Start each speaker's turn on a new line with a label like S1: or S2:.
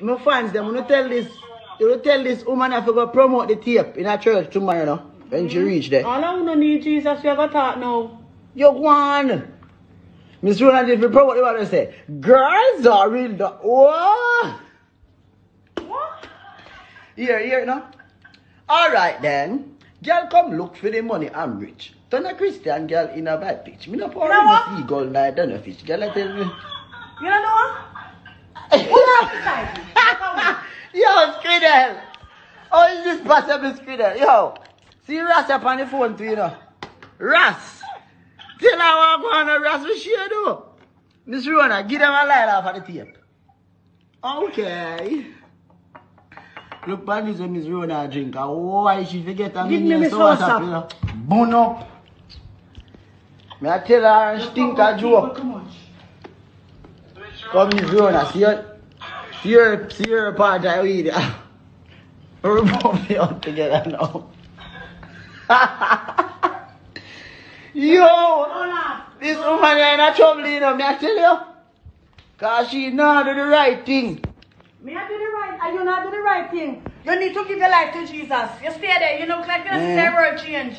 S1: my fans, them, you tell this, you will tell this woman to go promote the tape in a church tomorrow, you know, when she mm-hmm. reach there.
S2: All I don't need Jesus, you ever talk now.
S1: You go on. Miss Rhona did promote what they say. Girls are real. Do- Whoa!
S2: What?
S1: Here, here, no? All right then. Girl, come look for the money. I'm rich. Turn a Christian girl in a bad pitch. Me no pour
S2: You know
S1: in
S2: what?
S1: the seagull night than a fish. Girl, I tell me.
S2: You don't know?
S1: Yo, Squidel. How is this possible, Squidel? Yo, see Ras up on the phone to you know. Ras. Tell her what go on, Ras. What she do? Miss Rona, give them a light off of the tape. Okay. Look, man, this when Miss Rona drink. Ah, Why she forget a
S2: Give me Miss Rosa.
S1: Bun up. Me I tell her stink a joke?
S2: Come
S1: Miss Rona, see your, see your, see your part of weed. We're both out together now. Yo! This woman in a trouble, you know, me I tell you. Cause she not do the right thing.
S2: Me I do the right, and you not do the right thing. You need to give your life to Jesus. You stay there. You know, like you
S1: Mm.
S2: world change.